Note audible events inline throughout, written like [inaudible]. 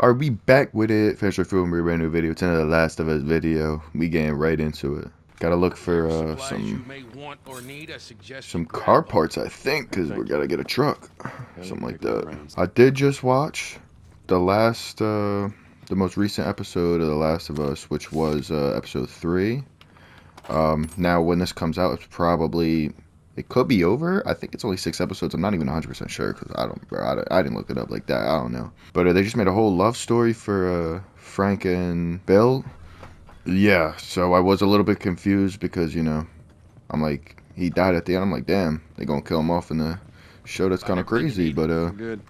Are we back with it? Fisher Film, we brand new video. It's another Last of Us video. We getting right into it. Gotta look for uh, some some car parts, I think, because we gotta get a truck, something like that. I did just watch the last, uh, the most recent episode of The Last of Us, which was uh, episode three. Um, now, when this comes out, it's probably it could be over. I think it's only six episodes. I'm not even 100% sure because I don't, bro, I, I, didn't look it up like that. I don't know. But uh, they just made a whole love story for uh, Frank and Bill. Yeah, so I was a little bit confused because, you know, I'm like, he died at the end. I'm like, damn, they going to kill him off in the show. That's kind of crazy. But uh, Good.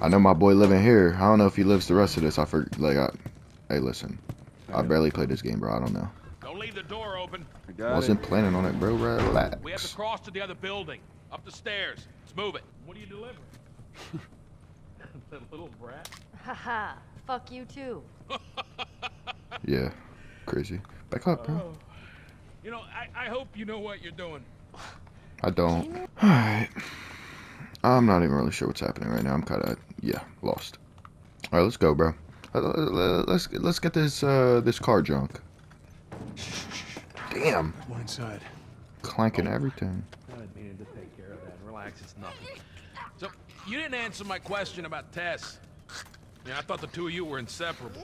I know my boy living here. I don't know if he lives the rest of this. I forget. Like, I, hey, listen, I barely played this game, bro. I don't know. Don't leave the door open. I got Wasn't it. planning on it, bro. Relax. We have to cross to the other building. Up the stairs. Let's move it. What are you delivering? [laughs] that little brat? Haha, fuck you too. [laughs] Yeah, crazy. Back up, bro. You know, I, I hope you know what you're doing. I don't. Alright. I'm not even really sure what's happening right now. I'm kind of, yeah, lost. Alright, let's go, bro. Let's let's get this uh this car junk. Damn, One inside. clanking everything. I needed to take care of that. Relax, it's nothing. So, you didn't answer my question about Tess. Yeah, I thought the two of you were inseparable.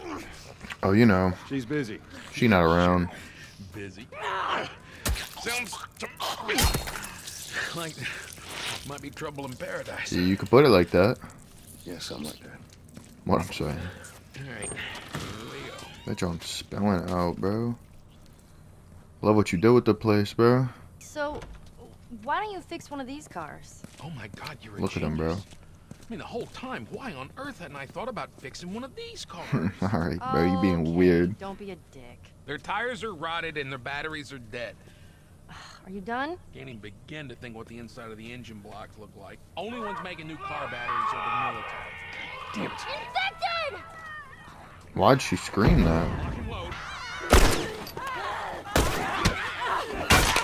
Oh, you know, She's busy. she not around. Busy. Sounds to me like might be trouble in paradise. Yeah, you could put it like that. Yeah, something like that. What I'm saying. All right, here we. Bet you I'm spelling it out, bro. Love what you did with the place, bro. So, why don't you fix one of these cars? Oh my God, you're a Look at him, bro. I mean, the whole time, why on earth hadn't I thought about fixing one of these cars? [laughs] Alright, bro, you being Okay, weird. Don't be a dick. their tires are rotted and their batteries are dead. Are you done? Can't even begin to think what the inside of the engine blocks look like. Only ones making new car batteries are the military. Damn it. Infected! Why'd she scream that?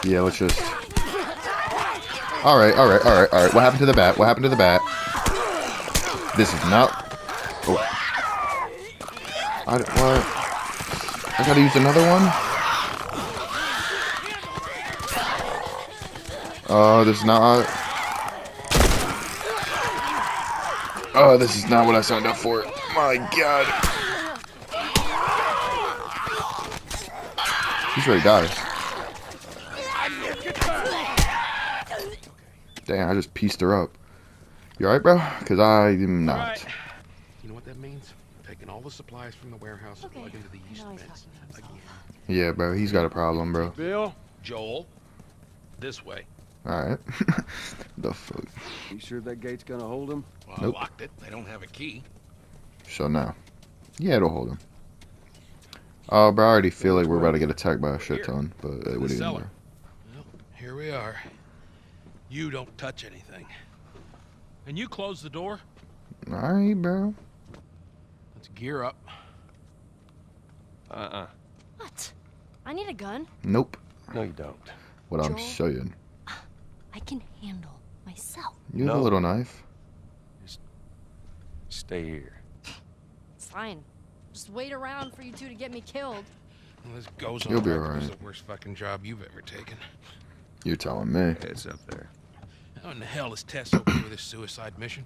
Yeah, let's just. Alright, alright, alright, alright. What happened to the bat? What happened to the bat? This is not. Oh. I, what? I gotta use another one? Oh, this is not. Oh, this is not what I signed up for. My god. She's ready to die. Dang, I just pieced her up. You alright, bro? Because I am not. right. You know what that means? Taking all the supplies from the warehouse and Okay, plug into the east fence. talking to himself. Again. Yeah, bro, he's got a problem, bro. Bill, Joel, this way. Alright. [laughs] the fuck? you sure that gate's gonna hold him? Well, Nope. I locked it. They don't have a key. So now. Yeah, it'll hold him. Oh, bro, I already feel like we're about to get attacked by a shit ton, but it The would even cellar. Well, here we are. You don't touch anything. And you close the door. Alright, bro. Let's gear up. Uh-uh. What? I need a gun. Nope. No, you don't. What I'm Joel? saying. I can handle myself. You have a little knife. Just stay here. It's fine. Just wait around for you two to get me killed. Well, this goes on You'll be alright. This is the worst fucking job you've ever taken. You're telling me. It's up there. How in the hell is Tess okay with this suicide mission?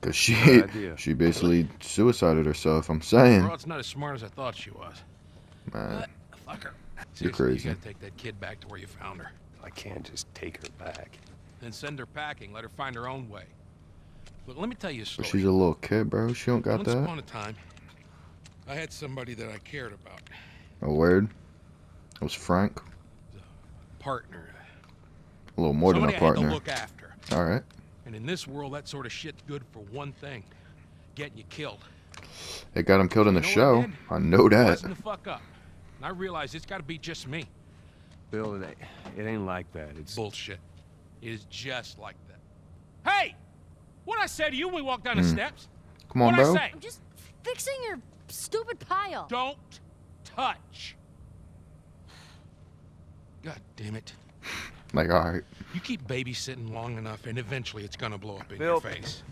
Because she, [laughs] she basically suicided herself, I'm saying. Well, it's not as smart as I thought she was. Man. But, fuck her. You're Seriously, crazy. You gotta take that kid back to where you found her. I can't just take her back. Then send her packing. Let her find her own way. Look, let me tell you a But story. she's a little kid, bro. She don't got Once that. upon a time, I had somebody that I cared about. A word. It was Frank. Partner. A little more somebody than a partner. look after. Alright. And in this world, that sort of shit's good for one thing. Getting you killed. It got him killed in the You know show. I know that. Listen the fuck up. And I realize it's gotta be just me. Bill, it ain't, it ain't like that. It's Bullshit. It is just like that. Hey! What'd I say to you when we walked down the Hmm. steps? Come on, What'd bro. I say? I'm just fixing your stupid pile. Don't touch. God damn it. Like, alright. You keep babysitting long enough, and eventually it's gonna blow up in Bill. your face.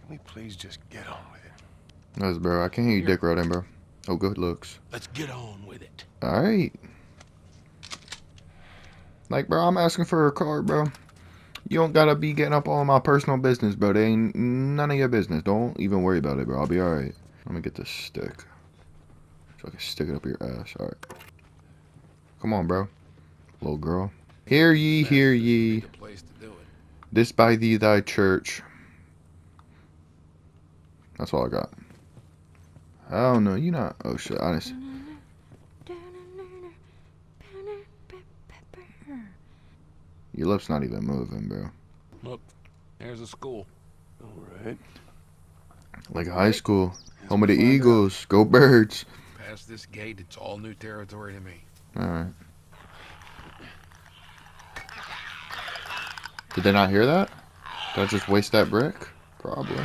Can we please just get on with it? Nice, bro. I can't hear you dick riding, bro. Oh, good looks. Let's get on with it. Alright. Like, bro, I'm asking for a car, bro. You don't gotta be getting up all my personal business, bro. They ain't none of your business. Don't even worry about it, bro. I'll be alright. Let me get this stick. So I can stick it up your ass. Alright. Come on, bro. Little girl. Hear ye, hear ye. Good place to do it. This by thee thy church. That's all I got. Oh no, you're not. Oh shit, honest. Your lips not even moving, bro. Look, there's a school. All right. Like high school. Home of the Eagles. Go birds. Past this gate, it's all new territory to me. Alright. Did they not hear that? Did I just waste that brick? Probably.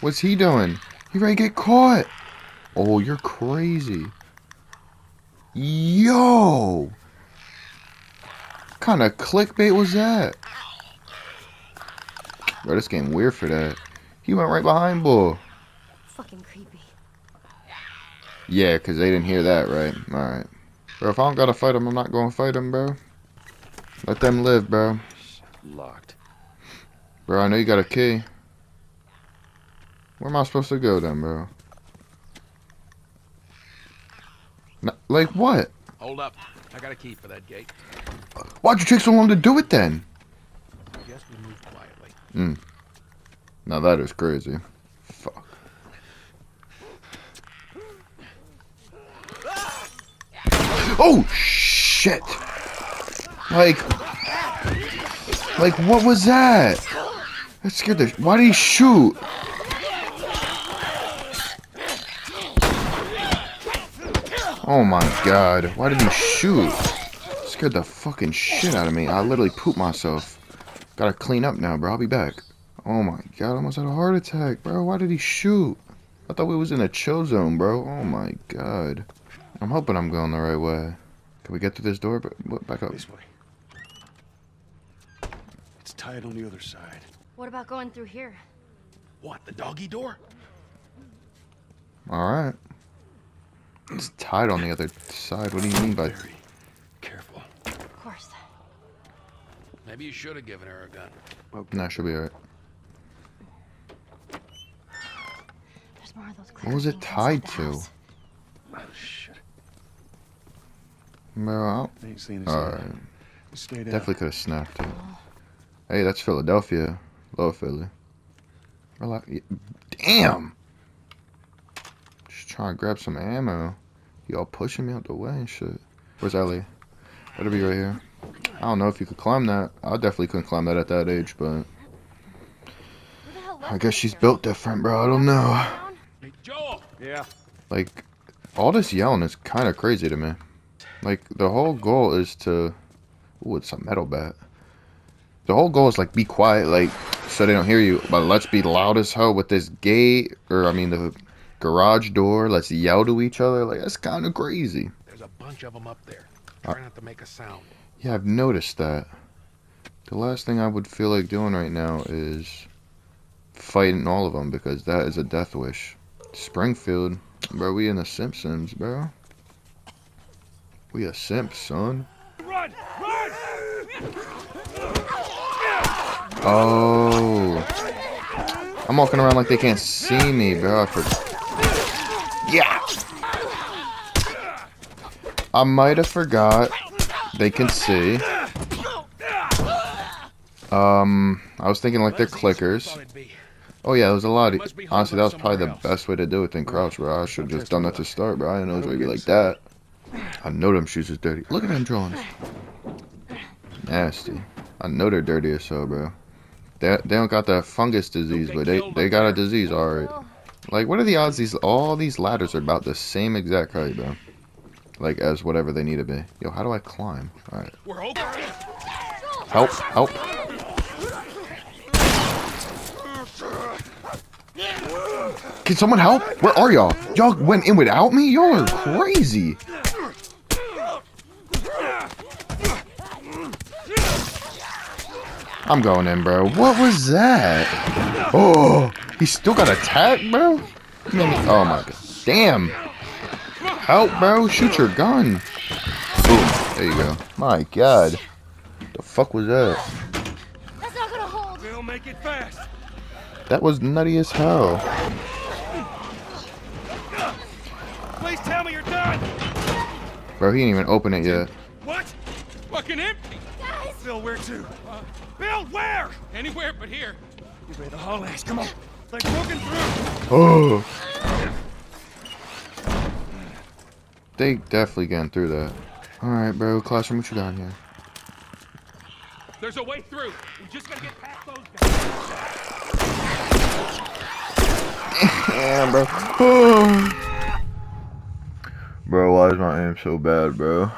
What's he doing? He ready to get caught. Oh, you're crazy. Yo! What kind of clickbait was that? Bro, this game weird for that. He went right behind Bull. Fucking creepy. Yeah, because they didn't hear that, right? Alright. Bro, if I don't gotta fight him, I'm not gonna fight him, bro. Let them live, bro. Locked. Bro, I know you got a key. Where am I supposed to go then, bro? Like what? Hold up. I got a key for that gate. Why'd you take so long to do it then? I guess we move quietly. Hmm. Now that is crazy. Fuck. Ah! Oh shit! Like, like what was that? That scared the. Why did he shoot? Oh my god! Why did he shoot? Scared the fucking shit out of me. I literally pooped myself. Gotta clean up now, bro. I'll be back. Oh my god, I almost had a heart attack, bro. Why did he shoot? I thought we was in a chill zone, bro. Oh my god. I'm hoping I'm going the right way. Can we get through this door? Back up. This way. It's tied on the other side. What about going through here? What, the doggy door? Alright. It's tied on the other side. What do you mean by... Very careful. Of course. Maybe you should have given her a gun. Okay. Nah, she'll be alright. There's more of those What was it tied to? Oh, shit. Bro, I I ain't seen his Alright. hand. Just Stay down. definitely could have snapped it. Oh. Hey, that's Philadelphia. Low Philly. Relax. Damn! Just trying to grab some ammo. Y'all pushing me out the way and shit. Where's Ellie? Better be right here. I don't know if you could climb that. I definitely couldn't climb that at that age, but Who the hell I guess she's built different, bro. I don't know. Down? Hey, Joel! Yeah. Like, all this yelling is kind of crazy to me. Like, the whole goal is to. Ooh, it's a metal bat. The whole goal is, like, be quiet, like, so they don't hear you. But let's be loud as hell with this gate, or, I mean, the garage door. Let's yell to each other. Like, that's kind of crazy. There's a bunch of them up there. Uh, Try not to make a sound. Yeah, I've noticed that. The last thing I would feel like doing right now is fighting all of them because that is a death wish. Springfield, bro, we in the Simpsons, bro. We a simp, son. Oh. I'm walking around like they can't see me, bro. Yeah. I might have forgot. They can see. Um, I was thinking like they're clickers. Oh yeah, it was a lot. Be Honestly, that was probably the best way to do it than crouch, bro. I should have just done that to start, bro. I didn't know it gonna be like that. I know them shoes is dirty. Look at them drawings. Nasty. I know they're dirty as hell, bro. They, they don't got that fungus disease, but they, they got a disease, alright. Like, what are the odds these all these ladders are about the same exact height, bro? Like, as whatever they need to be. Yo, how do I climb? Alright. Help, help. Can someone help? Where are y'all? Y'all went in without me? Y'all are crazy. I'm going in, bro. What was that? Oh, he still got attacked, bro? Oh my god. Damn. Help, bro. Shoot your gun. Boom. There you go. My god. The fuck was that? That's not gonna hold. Bill, make it fast. That was nutty as hell. Please tell me you're done. Bro, he didn't even open it yet. What? Fucking empty. Guys! Bill, where to? Bill, where? Anywhere but here. You better haul ass. Come on. They're broken through. Oh. [sighs] They definitely getting through that. Alright, bro. Classroom, what you got here? There's a way through. We just gotta get past those guys. [laughs] Damn, bro. [sighs] bro, why is my aim so bad, bro?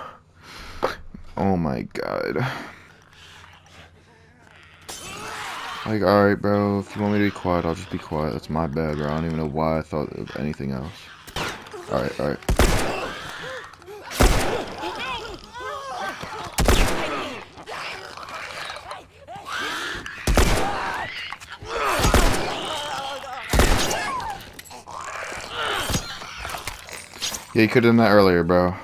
Oh my god. Like, alright, bro. If you want me to be quiet, I'll just be quiet. That's my bad, bro. I don't even know why I thought of anything else. Alright, alright. Yeah, you could have done that earlier, bro.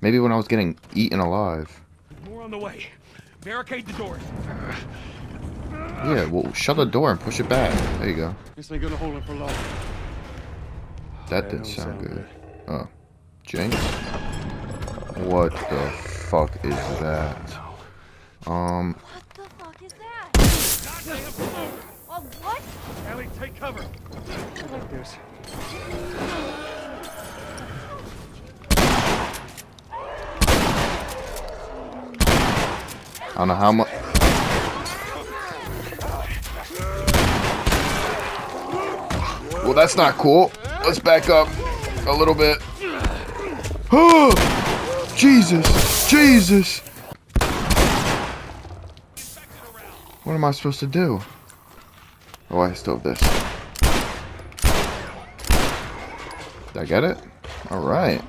Maybe when I was getting eaten alive. More on the way. Barricade the doors. [sighs] [sighs] [sighs] Yeah, well, shut the door and push it back. There you go. Guess they're gonna hold it for long. That That didn't sound sound good. Oh. James? What the fuck is that? Um, What the fuck is that? Goddamn Oh, what? Ellie, take cover. I like this. I don't know how much. That's not cool. Let's back up a little bit. Oh, Jesus, Jesus. What am I supposed to do? Oh, I still have this. Did I get it? All right.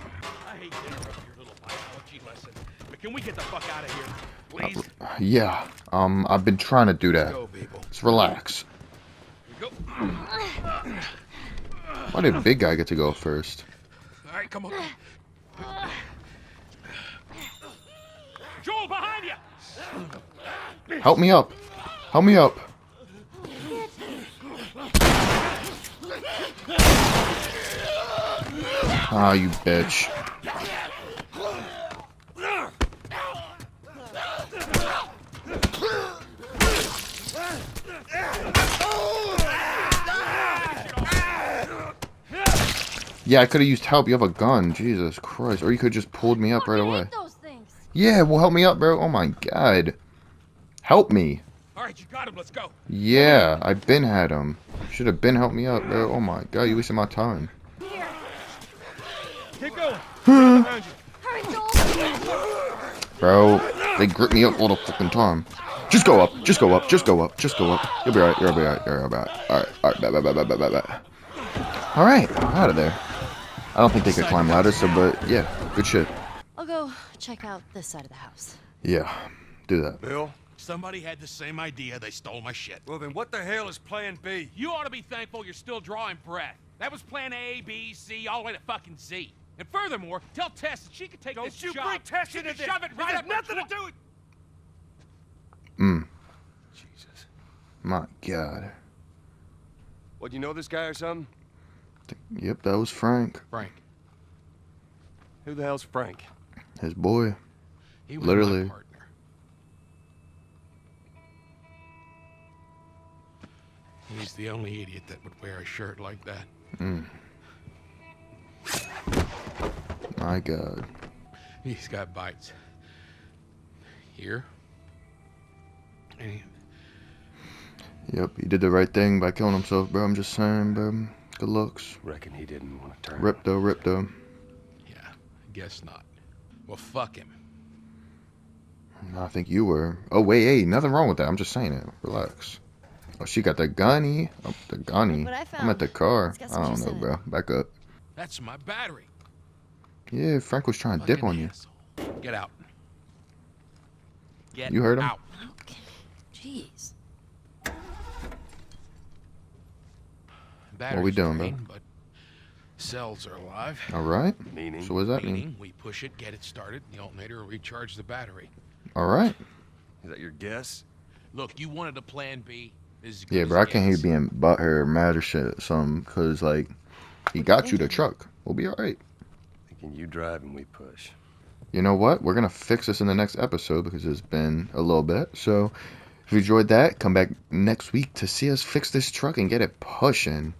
I hate to interrupt your little biology lesson, but can we get the fuck out of here, please? Yeah. Um, I've been trying to do that. Let's relax. [clears throat] Why did big guy get to go first? All right, come on. Joel, behind you. Help me up. Help me up. Ah, you bitch. Yeah, I could have used help. You have a gun. Jesus Christ. Or you could have just pulled me up right away. hate those things. Yeah, well, help me up, bro. Oh my god. Help me. All right, you got him. Let's go. Yeah, I've been had him. Should have been helped me up, bro. Oh my god, you wasting my time. Here. Keep going. Hurry, Bro, they grip me up all the fucking time. Just go up, just go up, just go up, just go up. You'll be alright, you'll be alright, you'll be alright. Alright, alright, bye, bye. Alright, out of there. I don't think they could climb ladders, so, but yeah, good shit. I'll go check out this side of the house. Yeah, do that. Bill. Somebody had the same idea. They stole my shit. Well, then what the hell is Plan B? You ought to be thankful you're still drawing breath. That was plan A, B, C, all the way to fucking Z. And furthermore, tell Tess that she could take Don't this you job. bring Tess she into this. shove it This right has up her nothing to do with... Mm, Jesus. my god. What, you know this guy or something? Yep, that was Frank. Frank. Who the hell's Frank? His boy. He was Literally. my partner. He's the only idiot that would wear a shirt like that. Mm. My god. He's got bites. Here. And he, Yep, he did the right thing by killing himself, bro. I'm just saying, bro. Good looks. Reckon he didn't want to turn. Rip though, rip though. yeah, guess not. Well, fuck him. I think you were. Oh wait, hey, nothing wrong with that. I'm just saying it. Relax. Oh, she got the gunny. Oh, the gunny. I I'm at the car. I don't know, bro. Back up. That's my battery. Yeah, Frank was trying to dip Fucking on you. asshole. Get out. Get You heard him? out. Okay. Jeez. What we doing, bro? drained, But Cells are alive. All right. Meaning? So what does that Meaning, mean? we push it, get it started, the alternator will recharge the battery. All right. Is that your guess? Look, you wanted a plan B. This is Yeah, as bro, I can't hear you being butthurt or mad or shit. Some, cause like, he got you the truck. We'll be all right. Thinking you drive and we push. You know what? We're gonna fix this in the next episode because it's been a little bit. So, if you enjoyed that, come back next week to see us fix this truck and get it pushing.